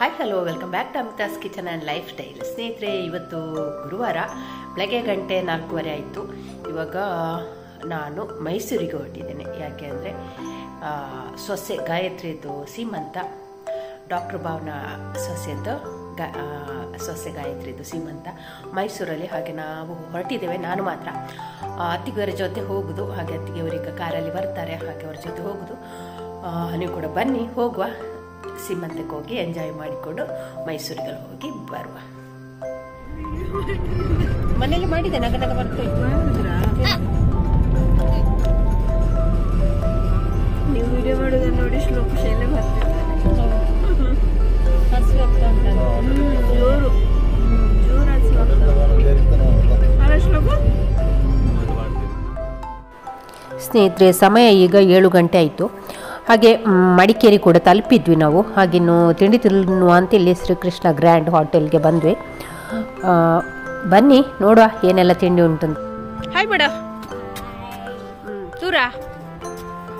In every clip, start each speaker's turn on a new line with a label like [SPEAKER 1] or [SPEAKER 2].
[SPEAKER 1] Hi hello welcome back to Amita's kitchen and lifestyle ಸ್ನೇಹಿತರೆ, ಇವತ್ತು ಗುರುವಾರ ಬೆಳಗ್ಗೆ ಗಂಟೆ ನಾಲ್ಕೂವರೆ ಆಯಿತು. ಇವಾಗ ನಾನು ಮೈಸೂರಿಗೆ ಹೊರಟಿದ್ದೇನೆ. ಯಾಕೆ ಅಂದರೆ ಸೊಸೆ ಗಾಯತ್ರಿದು ಸೀಮಂತ ಡಾಕ್ಟರ್ ಭಾವನ ಸೊಸೆದು ಗಾ ಸೊಸೆ ಗಾಯತ್ರಿದು ಸೀಮಂತ ಮೈಸೂರಲ್ಲಿ ಹಾಗೆ ನಾವು ಹೊರಟಿದ್ದೇವೆ. ನಾನು ಮಾತ್ರ ಅತ್ತಿಗೆಯವರ ಜೊತೆ ಹೋಗುದು, ಹಾಗೆ ಅತ್ತಿಗೆಯವರೀಗ ಕಾರಲ್ಲಿ ಬರ್ತಾರೆ, ಹಾಗೆ ಅವ್ರ ಜೊತೆ ಹೋಗುದು. ನೀವು ಕೂಡ ಬನ್ನಿ, ಹೋಗುವ. ಸೀಮಂತಕ್ಕೆ ಹೋಗಿ ಎಂಜಾಯ್ ಮಾಡಿಕೊಂಡು ಮೈಸೂರಿಗೆ ಹೋಗಿ ಬರುವ. ಮನೇಲಿ ಮಾಡಿದೆ ನಗ ನಗ ಬರ್ತಾ
[SPEAKER 2] ನೀವು ವಿಡಿಯೋ ಮಾಡೋದನ್ನ ನೋಡಿ ಶ್ಲೋಕ ಶೈಲೆ ಬರ್ತಿದ್ದಾರೆ ಜೋರು.
[SPEAKER 1] ಸ್ನೇಹಿತರೆ ಸಮಯ ಈಗ ಏಳು ಗಂಟೆ ಆಯಿತು. ಹಾಗೆ ಮಡಿಕೇರಿ ಕೂಡ ತಲುಪಿದ್ವಿ ನಾವು. ಹಾಗಿನ್ನು ತಿಂಡಿ ತಿನ್ನುವ ಅಂತ ಶ್ರೀಕೃಷ್ಣ ಗ್ರ್ಯಾಂಡ್ ಹೋಟೆಲ್ಗೆ ಬಂದ್ವಿ. ಬನ್ನಿ, ನೋಡುವ ಏನೆಲ್ಲ ತಿಂಡಿ ಉಂಟು ಹಾಯ್ ಮೇಡ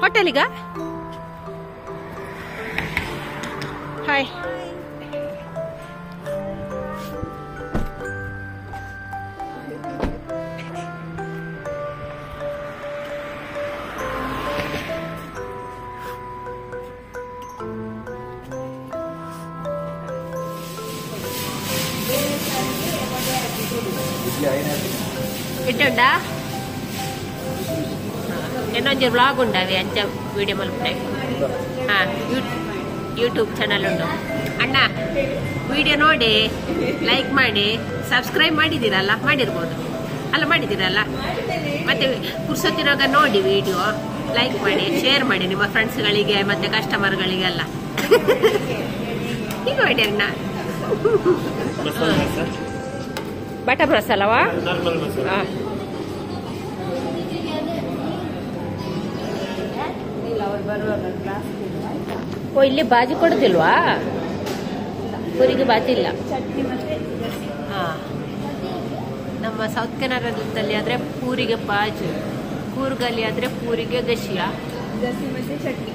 [SPEAKER 1] ಹೋಟೆಲಿಗ ಹಾಯ್ ಇನ್ನೊಂದು ವ್ಲಾಗ್ ಉಂಡಾವೆ ಅಂಚ ವಿಡಿಯೋ ಮಲ್ಪಡೆ ಹಾಂ ಯೂಟ್ಯೂಬ್ ಚಾನಲ್ ಉಂಟು. ಅಣ್ಣ ವಿಡಿಯೋ ನೋಡಿ ಲೈಕ್ ಮಾಡಿ ಸಬ್ಸ್ಕ್ರೈಬ್ ಮಾಡಿದ್ದೀರಲ್ಲ? ಮಾಡಿರ್ಬೋದು. ಅಲ್ಲ, ಮಾಡಿದ್ದೀರಲ್ಲ? ಮತ್ತೆ ಪುರ್ಸೊತ್ತಿನಾಗ ನೋಡಿ ವಿಡಿಯೋ ಲೈಕ್ ಮಾಡಿ ಶೇರ್ ಮಾಡಿ ನಿಮ್ಮ ಫ್ರೆಂಡ್ಸ್ಗಳಿಗೆ ಮತ್ತೆ ಕಸ್ಟಮರ್ಗಳಿಗೆಲ್ಲ ಹೀಗೆ ಮಾಡಿ ಅಣ್ಣ. ಬಟರ್ ಮಸಾಲವಾ? ಹಾಂ ಓ ಇಲ್ಲಿ ಬಾಜಿ ಕೊಡೋದಿಲ್ವಾ? ಪೂರಿಗೆ ಬಾಜಿ ಇಲ್ಲ.
[SPEAKER 2] ಚಟ್ನಿ ಮತ್ತೆ ಗಸಿ
[SPEAKER 1] ಹಾ ನಮ್ಮ ಸೌತ್ ಕನ್ನಡದಲ್ಲಿ ಆದ್ರೆ ಪೂರಿಗೆ ಬಾಜು ಕೂರ್ಗಲ್ಲಿ ಆದ್ರೆ ಪೂರಿಗೆ ಗಶಿಯ
[SPEAKER 2] ಗಸಿ ಮತ್ತೆ ಚಟ್ನಿ.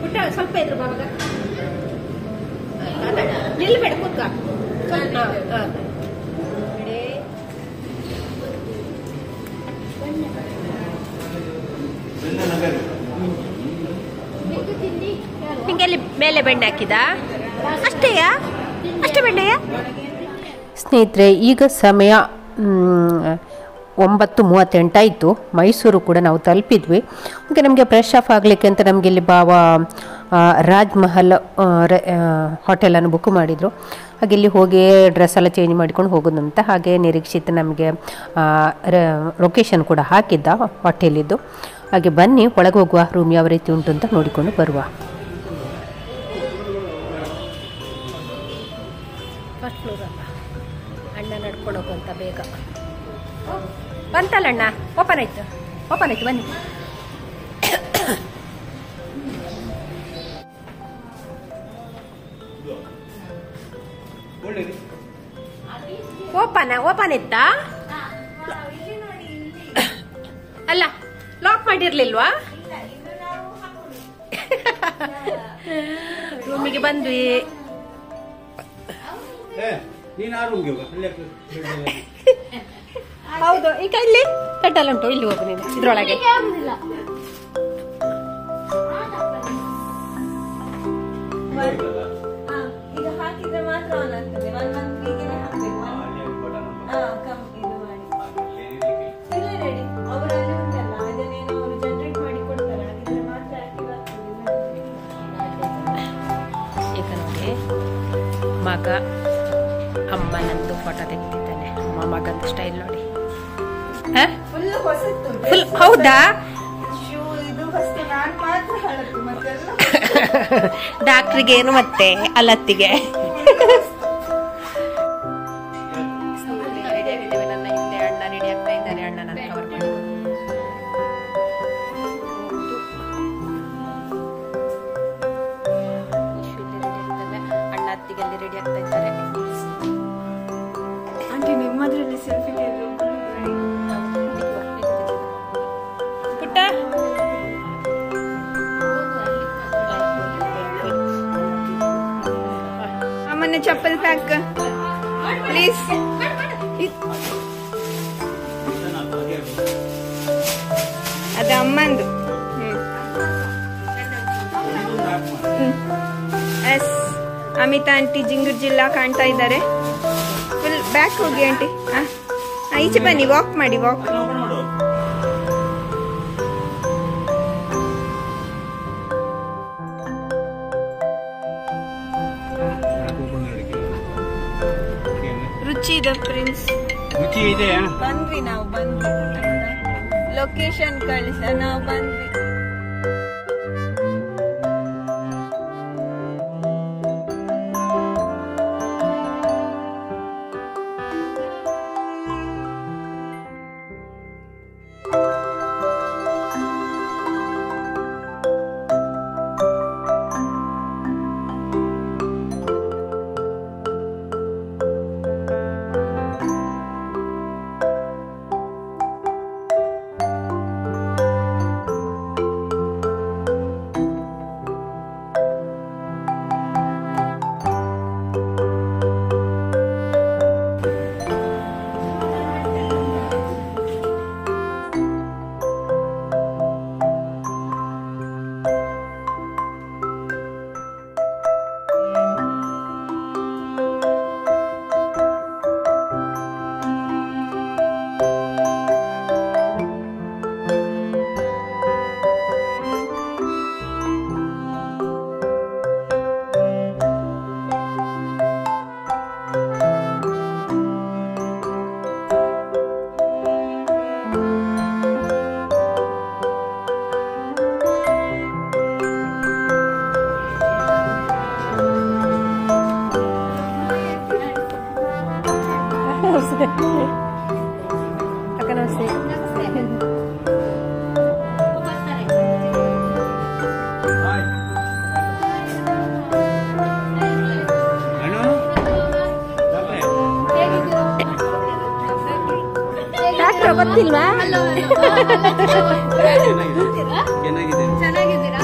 [SPEAKER 1] ಪುಟ್ಟ ಸ್ವಲ್ಪ ಇದ್ರು ಬಾಬಾಗ ನಿಲ್ಬೇಡ ಕೂತ್ಕ. ಹಾ, ಹಾ. ನಿಂಗೆಲ್ಲಿ ಮೇಲೆ ಬೆಣ್ಣೆ ಹಾಕಿದ? ಅಷ್ಟೇಯಾ ಅಷ್ಟೇ ಬೆಣ್ಣೆಯ? ಸ್ನೇಹಿತರೆ ಈಗ ಸಮಯ ಒಂಬತ್ತು ಮೂವತ್ತೆಂಟಾಯಿತು ಮೈಸೂರು ಕೂಡ ನಾವು ತಲುಪಿದ್ವಿ. ಹಾಗೆ ನಮಗೆ ಫ್ರೆಶ್ ಆಫ್ ಆಗಲಿಕ್ಕೆ ಅಂತ ನಮಗೆ ಇಲ್ಲಿ ಬಾವ ರಾಜ್ ಮಹಲ್ ಹೋಟೆಲನ್ನು ಬುಕ್ ಮಾಡಿದರು. ಹಾಗೆ ಇಲ್ಲಿ ಹೋಗಿ ಡ್ರೆಸ್ ಎಲ್ಲ ಚೇಂಜ್ ಮಾಡ್ಕೊಂಡು ಹೋಗೋದಂತ ಹಾಗೆ ನಿರೀಕ್ಷಿತ ನಮಗೆ ಲೊಕೇಶನ್ ಕೂಡ ಹಾಕಿದ್ದ ಹೋಟೆಲಿದ್ದು ಹಾಗೆ ಬನ್ನಿ, ಒಳಗೆ ಹೋಗುವ ರೂಮ್ ಯಾವ ರೀತಿ ಉಂಟು ಅಂತ ನೋಡಿಕೊಂಡು ಬರುವ. ಅಣ್ಣ ನಡ್ಕೊಂಡು ಹೋಗುವಂತ ಬೇಗ. ಬಂತಲ್ಲ ಅಣ್ಣ? ಓಪನ್ ಆಯ್ತು. ಓಪನ್ ಆಯ್ತು, ಬನ್ನಿ. ಓಪನ್? ಓಪನ್ ಇತ್ತಾ? ಅಲ್ಲ ಲಾಕ್ ಮಾಡಿರ್ಲಿಲ್ವಾ? ರೂಮಿಗೆ ಬಂದ್ವಿ. ಹೌದು ಈಗ ಇಲ್ಲಿ? ಕಟ್ಟಲ್ ಉಂಟು ಇಲ್ಲಿ ಹೋಗು ನೀನು ಇದ್ರೊಳಗೆ.
[SPEAKER 2] ಹಾಕಿದ್ರೆ ಮಾತ್ರ ಆನ್ ಆಗ್ತದೆ ಒನ್ ಮಂತ್ಗೆ ಹಾಕ್ಬೇಕು ಹಾ ಕಮ್ ಇದು ಮಾಡಿ ಇಲ್ಲ ರೆಡಿ ಅವರಲ್ಲಿ ಉಂಟಲ್ಲ ಅದನ್ನೇನೋ ಅವರು ಜನರೇಟ್ ಮಾಡಿ ಕೊಡ್ತಾರೆ ಹಾಗಿದ್ರೆ ಮಾತ್ರ ಆಕ್ಟಿವ್ ಆಗ್ತದೆ
[SPEAKER 1] ಈಗ ನೋಡಿ ಮಗ ಅಮ್ಮನಂದು ಫೋಟೋ ತೆಗ್ದಿದ್ದಾನೆ ಅಮ್ಮ ಮಗಂದು ಸ್ಟೈಲ್ ನೋಡಿ
[SPEAKER 2] ಫುಲ್ ಹೊಸತ್ತು
[SPEAKER 1] ಫುಲ್ ಹೌದಾ ಡಾಕ್ಟ್ರಿಗೆ ಏನು ಮತ್ತೆ? ಅಲ್ಲತ್ತಿಗೆ
[SPEAKER 2] Yes. ಪ್ಯಾಕ್ ಪ್ಲೀಸ್ ಅದ ಅಮ್ಮಂದು. ಎಸ್ ಅಮಿತಾ ಆಂಟಿ ಜಿಂಗೂರ್ ಜಿಲ್ಲಾ ಕಾಣ್ತಾ ಇದ್ದಾರೆ. ಫುಲ್ ಬ್ಯಾಕ್ ಹೋಗಿ ಆಂಟಿ. ಹಾಂ? ಈಚೆ ಬನ್ನಿ ವಾಕ್ ಮಾಡಿ ವಾಕ್ ರುಚಿ ಇದೆ ಫ್ರೆಂಡ್ಸ್
[SPEAKER 3] ರುಚಿ ಇದೆಯಾ
[SPEAKER 2] ಬಂದ್ವಿ ನಾವು ಬಂದ್ವಿ ಲೊಕೇಶನ್ ಕಳಿಸ ನಾವು ಬಂದ್ವಿ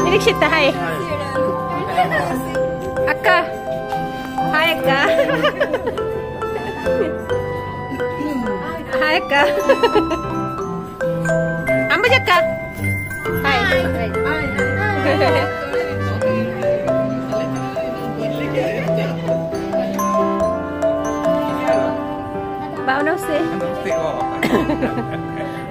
[SPEAKER 1] ನಿರೀಕ್ಷಿತ ಹಾಯ್ ಅಕ್ಕ ಹಾಯ್ ಅಕ್ಕ ಹಾಯ್ ಅಕ್ಕ ಅಂಬುಜಕ್ಕ ಹಾಯ್ ಭಾವನವಸೆ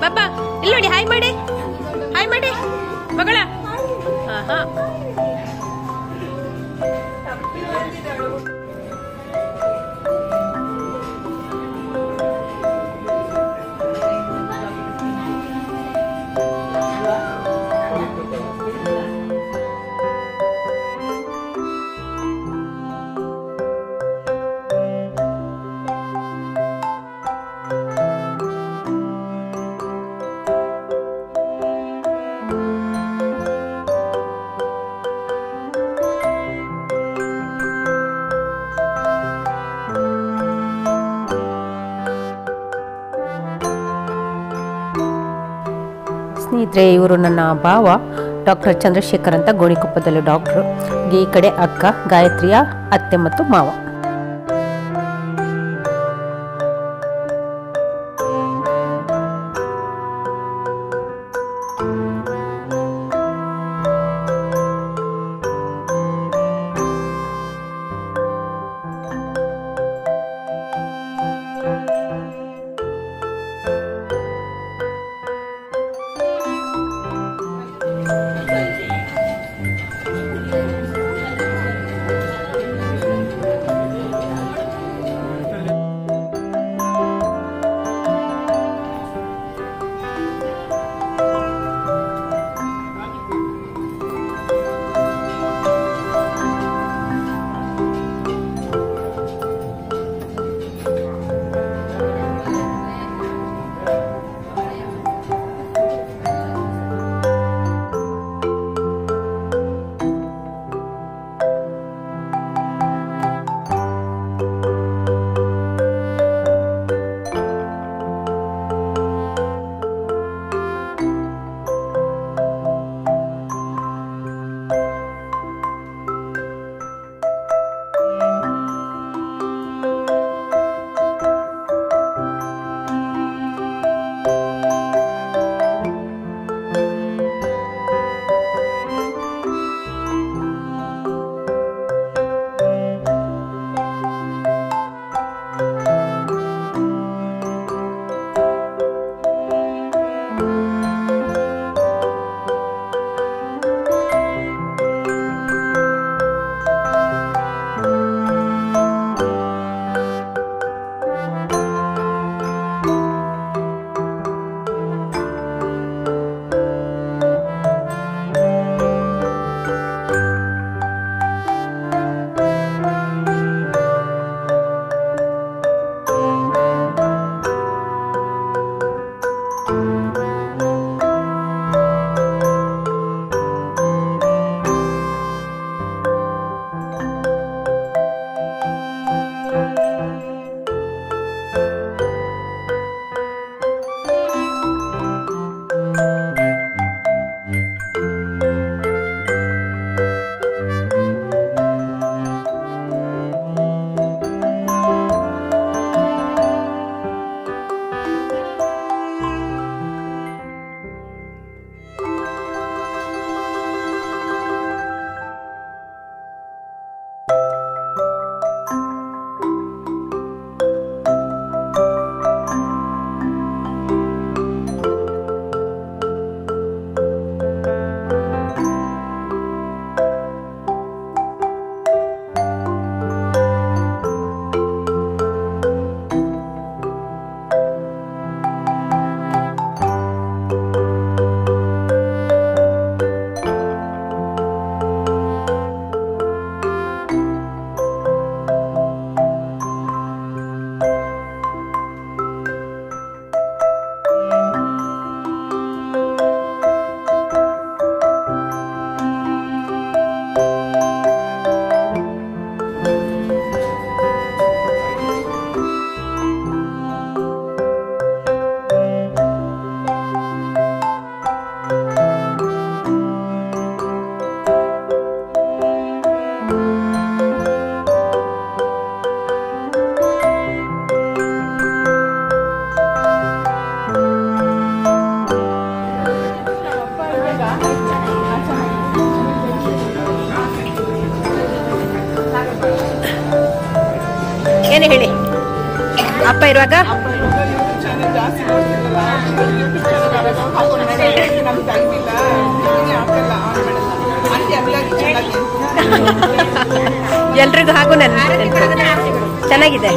[SPEAKER 1] ಪಾಪ ಇಲ್ಲ ನೋಡಿ ಹಾಯ್ ಮಾಡಿ. ಹಾಯ್ ಮಾಡಿ. ಮಗಳ. ಆಹಾ. ಸ್ನೇಹಿತರೆ ಇವರು ನನ್ನ ಭಾವ. ಡಾಕ್ಟರ್ ಚಂದ್ರಶೇಖರ್ ಅಂತ ಗೋಣಿಕೊಪ್ಪದಲ್ಲಿ ಡಾಕ್ಟ್ರು. ಈ ಕಡೆ ಅಕ್ಕ, ಗಾಯತ್ರಿಯ, ಅತ್ತೆ ಮತ್ತು ಮಾವ.
[SPEAKER 4] ಚೆನ್ನಾಗಿ
[SPEAKER 1] ಎಲ್ರಿಗೂ ಹಾಗೂ ನನ್ನ ಚೆನ್ನಾಗಿದೆ.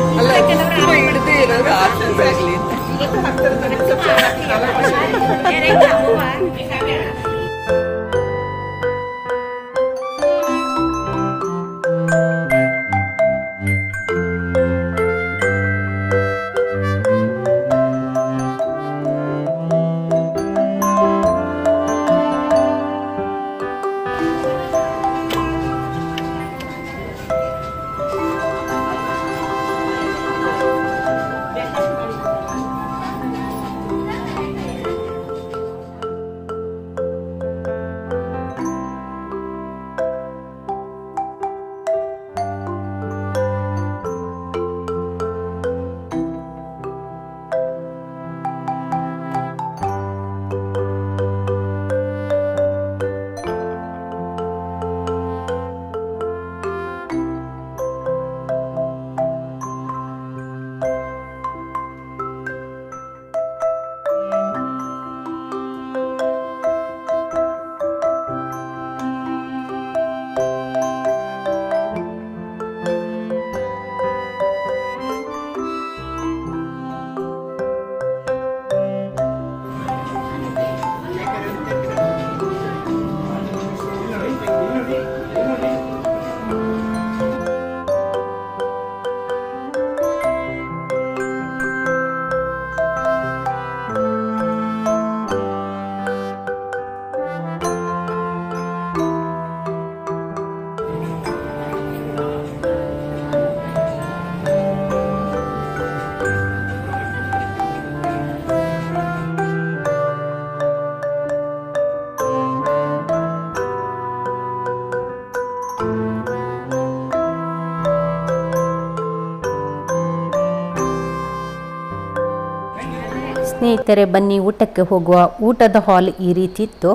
[SPEAKER 1] ಸ್ನೇಹಿತರೆ ಬನ್ನಿ ಊಟಕ್ಕೆ ಹೋಗುವ ಊಟದ ಹಾಲ್ ಈ ರೀತಿ ಇತ್ತು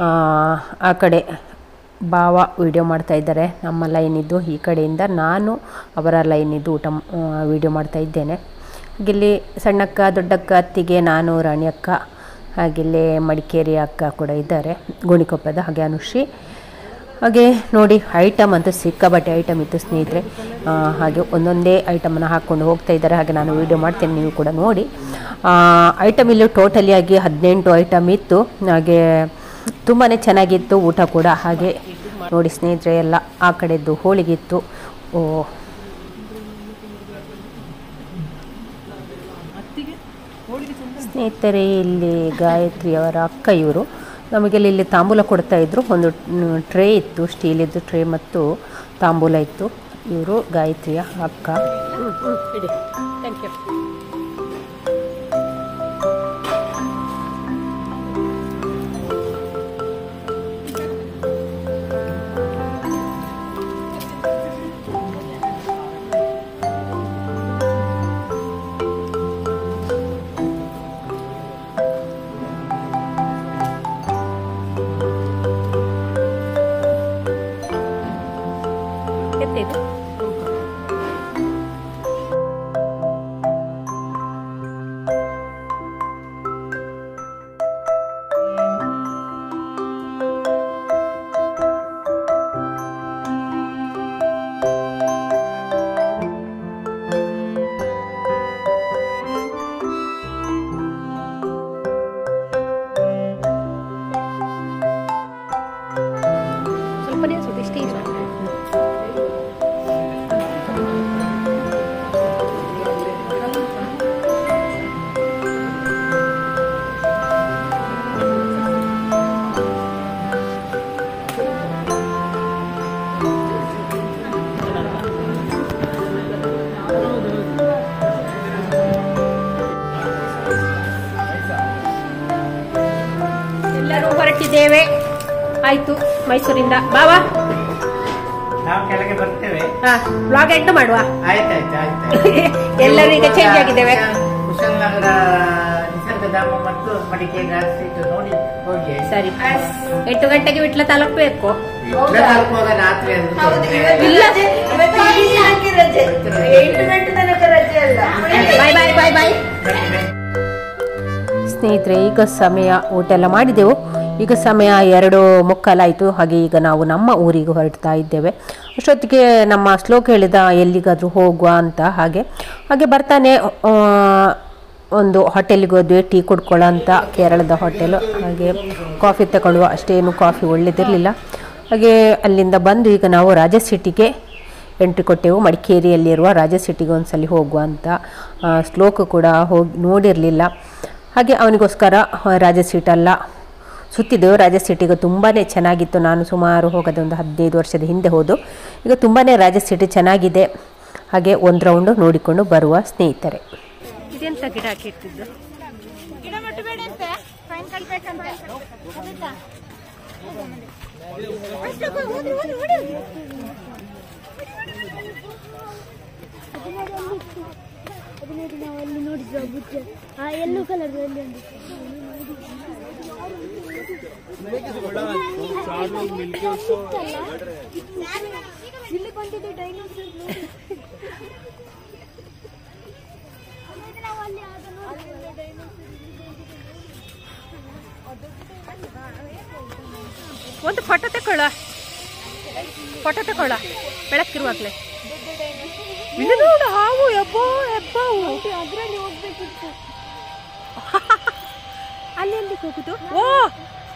[SPEAKER 1] ಆ, ಕಡೆ ಭಾವ ವಿಡಿಯೋ ಮಾಡ್ತಾ ಇದ್ದಾರೆ. ನಮ್ಮ ಲೈನಿದ್ದು ಈ ಕಡೆಯಿಂದ ನಾನು ಅವರ ಲೈನಿದ್ದು ಊಟ ವಿಡಿಯೋ ಮಾಡ್ತಾ ಇದ್ದೇನೆ. ಹಾಗಿಲ್ಲಿ ಸಣ್ಣಕ್ಕ ದೊಡ್ಡಕ್ಕ ಅತ್ತಿಗೆ ನಾನು ರಾಣಿ ಅಕ್ಕ ಹಾಗಿಲ್ಲೇ ಮಡಿಕೇರಿ ಅಕ್ಕ ಕೂಡ ಇದ್ದಾರೆ. ಗೋಣಿಕೊಪ್ಪದ ಹಾಗೆ ಅನುಶ್ರೀ ಹಾಗೆ ನೋಡಿ ಐಟಮ್ ಅಂತೂ ಸಿಕ್ಕಾಬಟ್ಟೆ ಐಟಮ್ ಇತ್ತು ಸ್ನೇಹಿತರೆ. ಹಾಗೆ ಒಂದೊಂದೇ ಐಟಮನ್ನು ಹಾಕ್ಕೊಂಡು ಹೋಗ್ತಾ ಇದ್ದಾರೆ. ಹಾಗೆ ನಾನು ವೀಡಿಯೋ ಮಾಡ್ತೇನೆ, ನೀವು ಕೂಡ ನೋಡಿ. ಐಟಮ್ ಇಲ್ಲಿ ಟೋಟಲಿ ಆಗಿ ಹದಿನೆಂಟು ಐಟಮ್ ಇತ್ತು. ಹಾಗೆ ತುಂಬಾ ಚೆನ್ನಾಗಿತ್ತು ಊಟ ಕೂಡ. ಹಾಗೆ ನೋಡಿ ಸ್ನೇಹಿತರೆ, ಎಲ್ಲ ಆ ಕಡೆದ್ದು ಹೋಳಿಗಿತ್ತು. ಓ. ಸ್ನೇಹಿತರೆ, ಇಲ್ಲಿ ಗಾಯತ್ರಿ ಅವರ ಅಕ್ಕ ಇವರು. ನಮಗೆಲ್ಲ ಇಲ್ಲಿ ತಾಂಬೂಲ ಕೊಡ್ತಾ ಇದ್ರು. ಒಂದು ಟ್ರೇ ಇತ್ತು ಸ್ಟೀಲಿದ್ದು ಟ್ರೇ ಮತ್ತು ತಾಂಬೂಲ ಇತ್ತು. ಇವರು ಗಾಯತ್ರಿಯ ಅಕ್ಕ. ಥ್ಯಾಂಕ್ ಯು ಆಯ್ತು. ಮೈಸೂರಿಂದ. ಬಾವಾ
[SPEAKER 3] ನಾವು ಕೆಳಗೆ ಬರ್ತೇವೆ.
[SPEAKER 1] ಹಾ ಬ್ಲಾಗ್ ಎಂಡ್ ಮಾಡುವ. ಎಲ್ಲರೂ ಈಗ ಚೇಂಜ್ ಆಗಿದ್ದೇವೆ.
[SPEAKER 3] ಕುಶಾಲನಗರ ನಿಸರ್ಗಧಾಮ ಮತ್ತು ಮಡಿಕೇರಿ ರಾಷ್ಟ್ರೀಯ ನೋಡಿ ಹೋಗಿ.
[SPEAKER 1] ಸರಿ. ಎಂಟು ಗಂಟೆಗೆ ಬಿಟ್ಲ ತಲುಪಬೇಕು
[SPEAKER 3] ಇಲ್ಲ. ಹಾಕುವಾಗ ರಾತ್ರಿ
[SPEAKER 2] ಎಂಟು ಗಂಟೆ ತನಕ ರಜೆ ಅಲ್ಲ.
[SPEAKER 1] ಬಾಯ್ ಬಾಯ್ ಬಾಯ್ ಬಾಯ್ ಸ್ನೇಹಿತರೆ ಈಗ ಸಮಯ ಊಟ ಎಲ್ಲ ಮಾಡಿದೆವು. ಈಗ ಸಮಯ ಎರಡು ಮುಕ್ಕಾಲಾಯಿತು. ಹಾಗೆ ಈಗ ನಾವು ನಮ್ಮ ಊರಿಗೆ ಹೊರಡ್ತಾ ಇದ್ದೇವೆ. ಅಷ್ಟೊತ್ತಿಗೆ ನಮ್ಮ ಶ್ಲೋಕ ಹೇಳಿದ ಎಲ್ಲಿಗಾದರೂ ಹೋಗುವ ಅಂತ ಹಾಗೆ. ಹಾಗೆ ಬರ್ತಾನೆ ಒಂದು ಹೋಟೆಲಿಗೆ ಹೋದ್ವಿ ಟೀ ಕುಡ್ಕೊಳ್ಳೋ ಅಂತ ಕೇರಳದ ಹೋಟೆಲು. ಹಾಗೆ ಕಾಫಿ ತಗೊಳ್ಳುವ ಅಷ್ಟೇನು ಕಾಫಿ ಒಳ್ಳೆದಿರಲಿಲ್ಲ. ಹಾಗೆ ಅಲ್ಲಿಂದ ಬಂದು ಈಗ ನಾವು ರಾಜ ಸಿಟಿಗೆ ಎಂಟ್ರಿ ಕೊಟ್ಟೆವು. ಮಡಿಕೇರಿಯಲ್ಲಿರುವ ರಾಜ ಸಿಟಿಗೆ ಸಲ ಹೋಗುವ ಅಂತ ಶ್ಲೋಕ ಕೂಡ ಹೋಗಿ ನೋಡಿರಲಿಲ್ಲ. ಹಾಗೆ ಅವನಿಗೋಸ್ಕರ ಆ, ರಾಜ ಸೀಟೆಲ್ಲ ಸುತ್ತಿದ್ದೆವು ರಾಜ ಸಿಟಿಗೆ ತುಂಬಾ ಚೆನ್ನಾಗಿತ್ತು ನಾನು ಸುಮಾರು ಹೋಗೋದು ಒಂದು ಹದಿನೈದು ವರ್ಷದ ಹಿಂದೆ ಹೋದು ಈಗ ತುಂಬಾ ರಾಜ ಸಿಟಿ ಚೆನ್ನಾಗಿದೆ ಹಾಗೆ ಒಂದು ರೌಂಡು ನೋಡಿಕೊಂಡು ಬರುವ ಸ್ನೇಹಿತರೆ ಇದೆಂತ ಗಿಡ ಹಾಕಿರ್ತಿದ್ದು
[SPEAKER 5] ಹದಿನೈದು ನಾವು ಅಲ್ಲಿ ನೋಡಿದ್ವಿ ಯೆಲ್ಲೋ ಕಲರ್ ಅಲ್ಲಿ ಇಲ್ಲಿ ಬಂದಿದ್ದು ಡೈನೋಸರ್
[SPEAKER 1] ಒಂದು ಫೋಟೋ ತಕೊಳ್ಳ. ಫೋಟೋ ತಕೊಳ್ಳ. ಬೆಳಕಿರುವಾಗಲೇ. ನೋಡು ಹಾವು ಎಬ್ಬೋ ಎಬ್ಬಾವು.
[SPEAKER 5] ಅದರಲ್ಲಿ ಹೋಗ್ಬೇಕಿತ್ತು.
[SPEAKER 1] ಅಲ್ಲಿ ಎಲ್ಲಿ ಹೋಗುದು ಓ!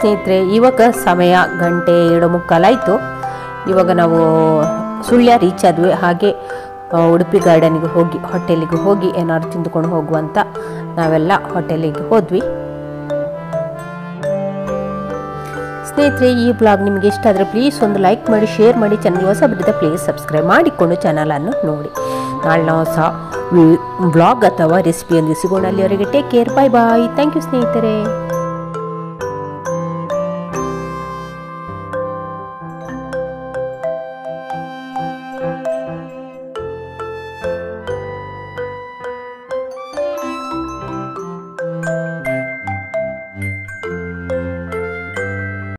[SPEAKER 1] ಸ್ನೇಹಿತರೆ, ಇವಾಗ ಸಮಯ ಗಂಟೆ ಎರಡು ಮುಕ್ಕಾಲಾಯಿತು. ಇವಾಗ ನಾವು ಸುಳ್ಯ ರೀಚ್ ಆದ್ವಿ. ಹಾಗೆ ಉಡುಪಿ ಗಾರ್ಡನ್ಗೆ ಹೋಗಿ, ಹೋಟೆಲಿಗೆ ಹೋಗಿ ಏನಾದ್ರು ತಿಂದುಕೊಂಡು ಹೋಗುವಂತ ನಾವೆಲ್ಲ ಹೋಟೆಲಿಗೆ ಹೋದ್ವಿ. ಸ್ನೇಹಿತರೆ, ಈ ಬ್ಲಾಗ್ ನಿಮಗೆ ಇಷ್ಟ ಆದರೆ ಪ್ಲೀಸ್ ಒಂದು ಲೈಕ್ ಮಾಡಿ ಶೇರ್ ಮಾಡಿ ಚಾನಲ್ ಹೊಸ ಬಿಟ್ಟಿದ್ದ ಪ್ಲೀಸ್ ಸಬ್ಸ್ಕ್ರೈಬ್ ಮಾಡಿಕೊಂಡು ಚಾನಲನ್ನು ನೋಡಿ. ನಾಳೆ ನಾವು ಹೊಸ ಬ್ಲಾಗ್ ಅಥವಾ ರೆಸಿಪಿಯೊಂದಿಗೆ ಸಿಗೋಣ ಅಲ್ಲಿವರೆಗೆ. Take care bye bye thank you ಸ್ನೇಹಿತರೆ.